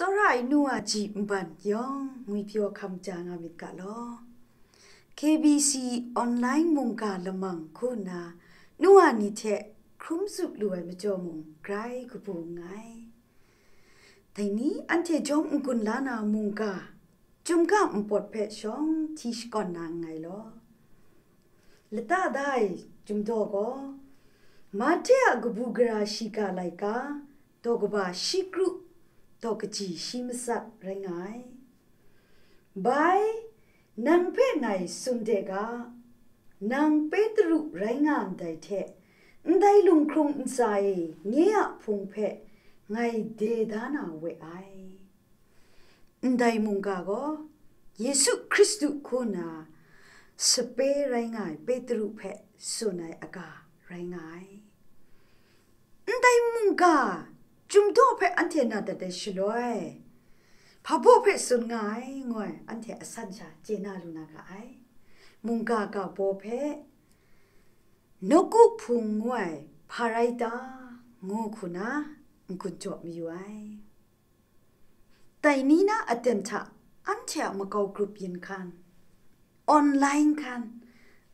สรายนัวจีบันยองงุยเพียวคำจางามิกะลอ KBC ออนไลน์มุงกาละมังคุณานัวนี่เทครุมสุกรวยมาจอมุงไกรกุปูไงแต่นี้อันเทจอมกุนลานามุงกาจุมกะมปดเพชชองที่สก่อนนางไงลอละตาได้จุมโตก็มาเทะกบูกราชิกาไลกาโตกบาชิกรุ ตกจีชิมสัตไรงายบายนางเพ่ไงสุนเดกานางเปตรุไรงานไดเทได้ลุงครุงอินไซเงียพุงเพไงเดดานาเวไอได้มุงกากเยซูคริสต์คุณาสเปไรงายเปตรุเพสุนัยอากาไรงายได้มุงกา จุมโตเพอันเทนาดเดชลวยพาโบเพสุนงายงวยอันเทอสันชาเจนาลุนากาไอมุงกากาโบเพนกุพุงงวยพาไรตางูคุณากุจบมีอยู่ไอแต่นี้นะอเตนทะอันเทมากากรุปยินคันออนไลน์คัน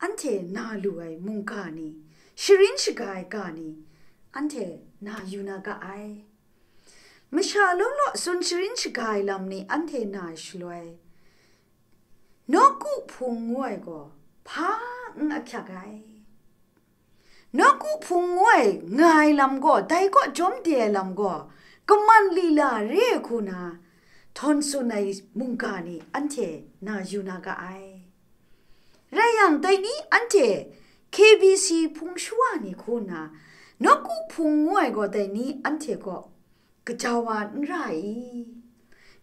อันเทนาลุไอมุงกานีชรินชกายกานี อันเทนายูนากาไอมชาลโลสุนชรินชกายลำนี้อันเทนาชลวยนกุพุงงวยก็พางอักขกายนกุพุงงวยงายลำก็ไดก็จอมเดียลำก็ก็มันลีลาเรคุณาทอนสุนัยมุงกานีอันเทนายูนากาไอไรอย่างไดนี้อันเท KBC พุงชวานี่คุณานกุพุงงวยก็ไดนี้อันเทก็กะ 너구 풍우에 거대니 안티고 그자와 라이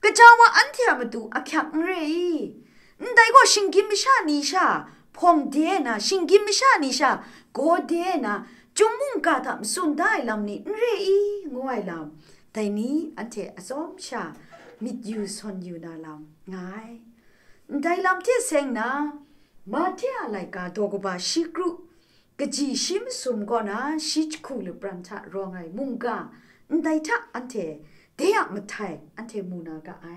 그자와 안티라마두 아캬 레이 근데 이거 신김샤 니샤 폼디에나 신김샤 니샤 고디에나 주문가담 순다일람니 레이 고아일람 다이니 안테 아솜샤 미듀 손유나람 나이 다일람티 생나 마티아 라이카 도고바 시크루 กจีชิมสุมก็นะชิชคูลปรันทะรองไงมุงกาได้ทะอันเทเดียกมาไทยอันเทมูนากาไอ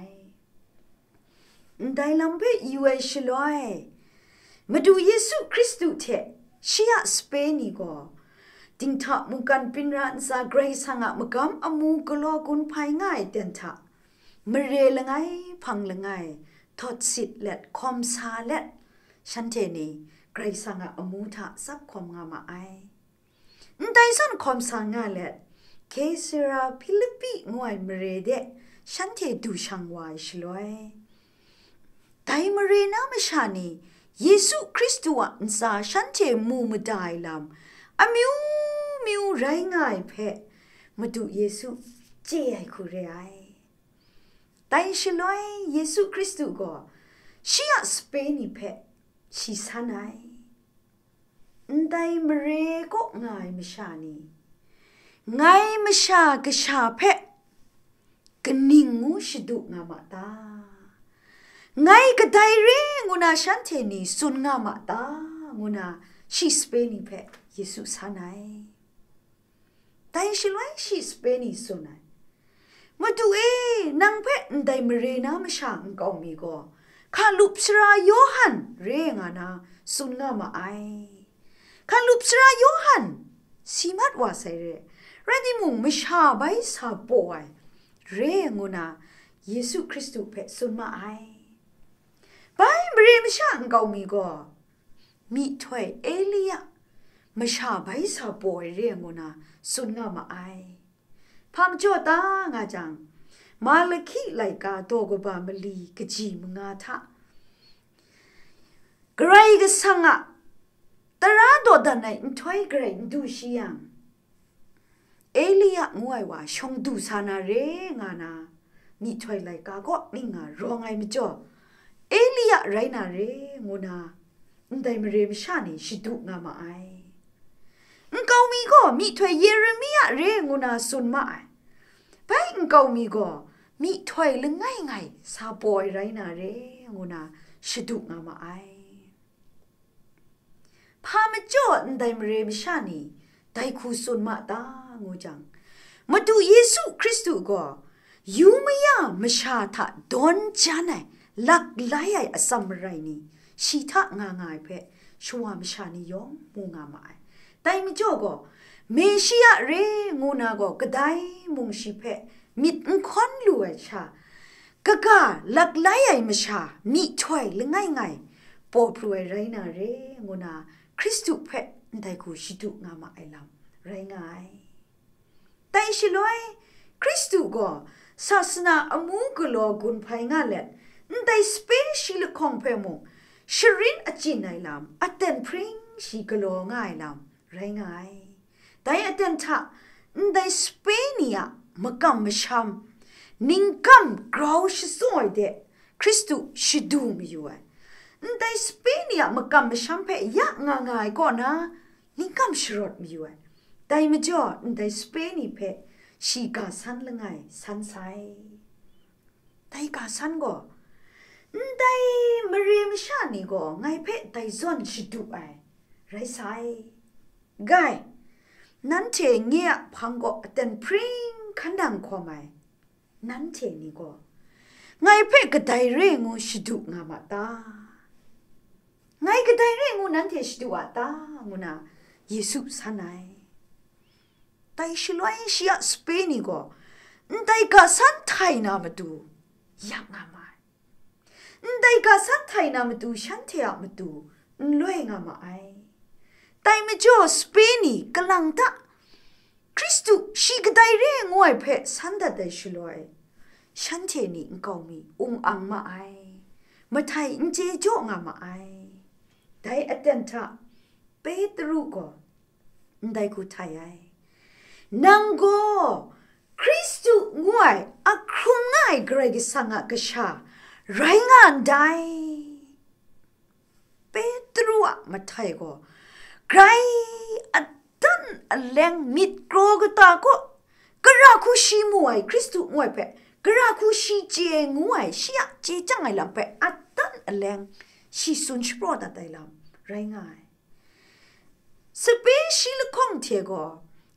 ได้ลำเปยูเอชลอยมาดูเยซูคริสต์เทชียสเปนีก็ติงทะมุกันปินรันซาเกรซังะมกำอมูกโลกุนภายง่ายเดนทะมเรลงไงพังลงไงทอดสิทธิ์เล็ดคอมซาเล็ดฉันเทนี ไกรสังอมูทะซับคอมงามาไอได้สันคอมสังงาเล็ดเคสราพิลิปิงวยมเรเดฉันเทดูชังวายชลอยไดมเรนามชานีเยซูคริสต์วันซาฉันเทมูมดายลำอมิวมิวไรง่ายเพะมาดูเยซูเจียคุเรไอแต่ชลอยเยซูคริสต์ก็ชียสเปนิเพะ ชีสันไอได้มเรก็ง่ายมชานีง่ายมชากชาเพะกนิงูชดุงามาตาไงก็ได้เรงุนาฉันเทนีสุนงามาตางุนาชีสเปนีเพเยซูสานายแต่ชิลวยชีสเปนีสุนัยมาดูเอนังเพได้มเรนามช่างก็มีก็ ข้าลุปสราโยฮันเรงานาสุนงามาไอข้าลุปสราโยฮันสีมัดว่าใส่เรรดิมุงไม่ชาใบสาป่วยเรงุนาเยซูคริสต์เพสุนมาไอไปบริมช่างเกามีก็มีถวยเอลียมาชาใบสาป่วยเรงุนาสุนงามาไอพามจ่อตางาจัง မာလခိလိုက်ကတော့ကပါမလီကကြည်မငါထဂရိုက်ကဆငါတရာတော်တနိုင်ထွိုင်းဂရိတ်ဒူရှိယံအေလီယငွိုင်ဝါရှုံဒူဆာနာရေငါနာမိထွိုင်းလိုက်ကောမိငါရောငိုင်မကြော့အေလီယရိုင်းနာရေငိုနာအန်တိုင်မရေမရှာနေရှိတုငါမအိုင်အန်ကောင်မီကောမိထွိုင်းယေရမိယရေငိုနာဆွန်မအိုင် ไอเกามีก็มีถวมียเรงุนาสุนมาไอไปเกามีก็มีถวยลึงไงไงซาปอยไรนาเรงนาชดุงามาไอพามาจ่อได้มเรมชานีได้คูสุนมาตางูจังมาดูเยซูคริสต์ก็ยูมยามชาทะดอนจานไอลักไลไออสัมไรนี่ชีทะงางายเพชัวมชานิยองมูงามาไอแต่ไม่จ่อก็ เมชิยะเรงูนาก็กระไดมุงชิเพมิดคอนลัวชากะกาลักไลไอมชามีถวยลง่ายไงปอพรวยไรนาเรงูนาคริสตุเพได้กูชิตุงามาไอลำไรง่ายแต่ชิลอยคริสตุก็ศาสนาอมูกโลกุนภัยงาเล็ดได้สเปชิลคองเพมงชรินอจินไอลำอัตเตนพริงชิกโลง่ายลำไรง่าย แต่อัตเตนทะได้สเปเนียมกัมมชัมนิงกัมกราวชสวยเดคริสตุชิดูมอยู่ไอได้สเปเนียมกัมมชัมเพยะงางายก่อนนะนิงกัมชรดมีอยู่ไอแต่ไม่จ่อได้สเปนีเพชีกาสันละไงสันไซแต่กาสันก็ได้มาเรียมชานีก็ไงเพได้ซอนชิดูไอไรไซไก นั้นเชเงียพังก็เต็นพริงขันดังความไมนั้นเชนี่ก็ไงเพก็ได้เรื่องชิดูงามาตาไงก็ได้เรื่องนั้นเทชิดูอาตางูนาเยซูสันไอแต่ชิลอยชิอาสเปนิโกแต่กาสันไทยนามาดูอยากงามาแต่กาสันไทยนามาดูฉันเทียมาดูลอยงามาไอ แต่ไม่จ่อสเปนีกำลังตะคริสตุชีกได้เรื่องงวยเพสันดาได้ชิลอยฉันเทนี่งกามีอุงอังมาไอมาไทยอินเจจ่องามาไอได้อเตนทะเปตรูก็ได้กูไทยไอนังโกคริสตุงวยอัครุงไงเกรกสังกชาไรงานได้เปตรัวมาไทยก็ ไกรอัดันอัแรงมิดโกรกตาก็กระคุชิมวยคริสตุงวยเปกระคุชิเจงวยเชียเจจังไงลำเปอัดันอัแรงชิสุนชโปรดาไดลำไรงายสเปชิลคงเทโก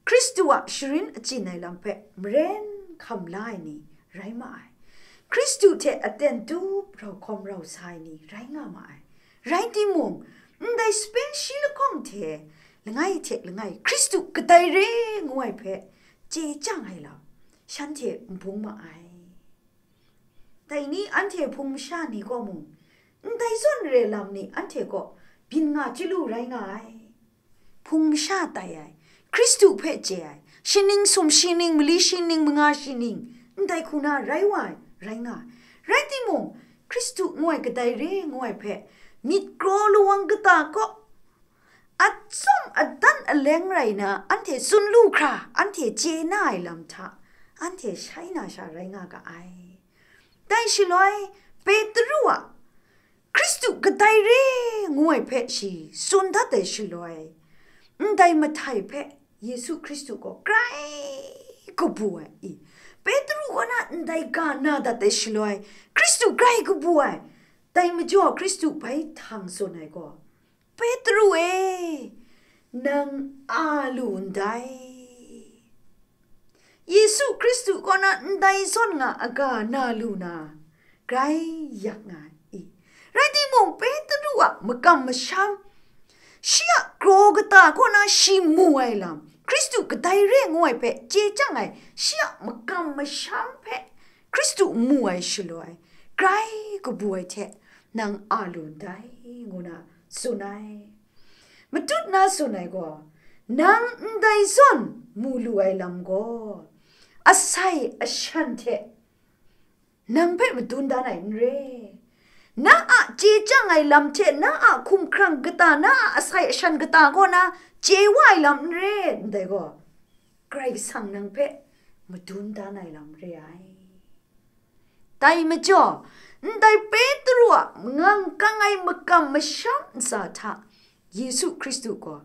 คริสตัวชรินจินในลำเพมเรนคำลนี่ไรมาไอคริสตูเทอเตนตูเราคอมเราสายนี่ไรงามาไอไรที่มง ได้สเปนชิลคองเทลงไงเทลงไงคริสตูก็ได้เรงวยเพเจจังไงล่ะฉันเทพงมาไอแต่นี้อันเทพงชานี่ก็มงได้ส่วนเรลำนี่อันเทก็บินงาจิลูไรงายพงชาตายไอคริสตุเพเจไอชินิงสมชินิงมลิชินิงมงาชินิงได้คุณาไรวายไรงาไรติมง คริสตุงวยกระไดเรงวยเพะมิดกรลวงกระตาก็อัดซอมอัดดันอเลงไรนะอันเทซุนลูกคราอันเทเจน่ายลำทาอันเทใช้นาชาไรงากะไอได้ชิลอยเปตรัวคริสตุกระไดเรงวยเพะชีสุนทัดเตชิลอยได้มาไทยเพะเยซูคริสต์ก็ไกรก็บัวอี ได้กานาดัตเตชลอยคริสต์ไกรกบัวแต่ไม่จ่อคริสต์ไปทางโซนไหนก็เปตรูเอนังอาลูนได้เยซูคริสต์ก็น่าได้สนงาอากานาลูนาไกรอยากงานอีไรที่มงเปตรูอะมกำมช้ำชียกรกตาก็น่าชิมวยลำคริสตุกได้เรื่องงวยเพเจจังไงชียมกำมาช้ำเพคริสตุมวยกรก็บวยเทนางอาลุนได้งูนาก็นางได้ซอนมูลูไอลำก็อาชันเทนางเพมมัวยลำ 크리스도 그 다이레 ngoai pe che chang ai shia ma kam ma sham pe 크리스도 muai shiloi grai ko buai the nang alu dai ngona sunai matut na sunai go nang dai son mulu ai lam go asai ashan the nang pe matun da nai re าช้ำสาทะเยซูคริสต์ก็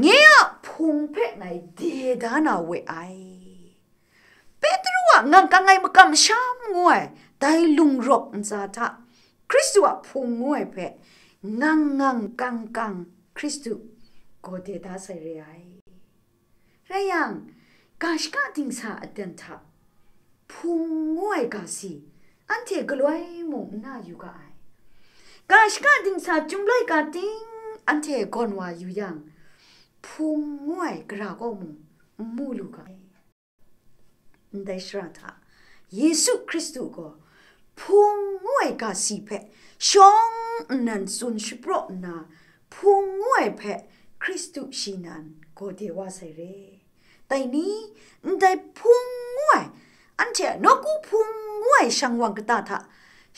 เงี้ยพุงเพะไหนเดดานาเวไอเปตรัวงังกังไงมกำช้ำงวยไตลุงรบสาทะคริสต์ว่าพุงงวยเพงังงังกังกังคริสต์ก็เดดาใส่เรียไรยังกาชกาติงสาอเดนทาพุงง่วยกาสีอันเทกลวยมุงน่าอยู่กาไอกาชกาดิงสาจุงเลยกาติงอันเพุงง่วยกาก็มุงมูลูกาได้ชราทาเยซูคริสต์ก็พุงง่วยกาสีเพะชองนันสุนชิโปรนาพุงงวยเพะคริสต์ชินันก็เดว่าใส่เรแต่นี้ได้พุงงวยอันเจนกูพุงงวยช่างวังกตาทะ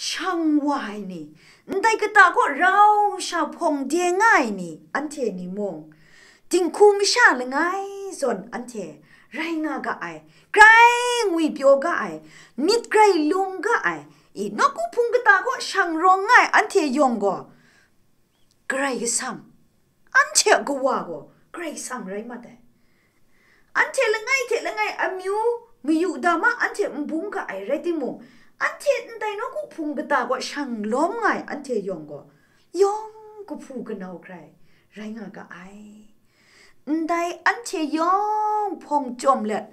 ช่างวายนี่ได้กตาก็เราชาวพงเดียง่ายนี่อันเทนี่มงจิงคูมิชาเลยไงส่วนอันเทไรงากะไอไกรงวีเปียวกะไอมิดไกรลุงกะไอ อีนกูพุงกตาก็ช่างร้องง่ายอันเทยองก็ไกรก็ซ้ำอันเทก็ว่าก็ไกรซ้ำไรมาแต่อันเทละไงเทละไงอามิวมีอยู่ดามาอันเทมบุงกะไอไรติโมอันเทนไดนกูพุงกตาก็ช่างล้มไงอันเทยองก็ยองกูพูกันเอาใครไรงากะไอไดอันเทยองพงจอมเล็ด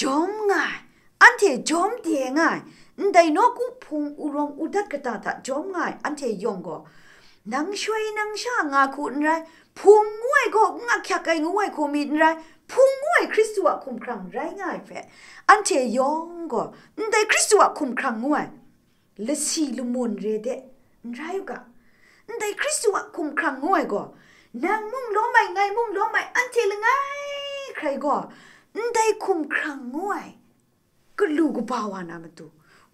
จอมง่ายอันเทจอมเดียง่ายได้นกูพุงอุรองอุดัดกตาตาจมง่ายอันเทยองก็นังช่วยนังชาย ก็งักขยกไงวยก็มีไรพุงงวยคริสต์วคุมครังไรง่ายแฟอันเทยองก็ได้คริสต์วคุมครังงวยละสีลุมุนเรเดไรกะได้คริสต์วคุมครังงวยก็นางมุ่งล้อไม่ไงมุ่งล้อไม่อันเทละไงใครก็ได้คุมครังงวยก็ลูกบ่าวานามาตู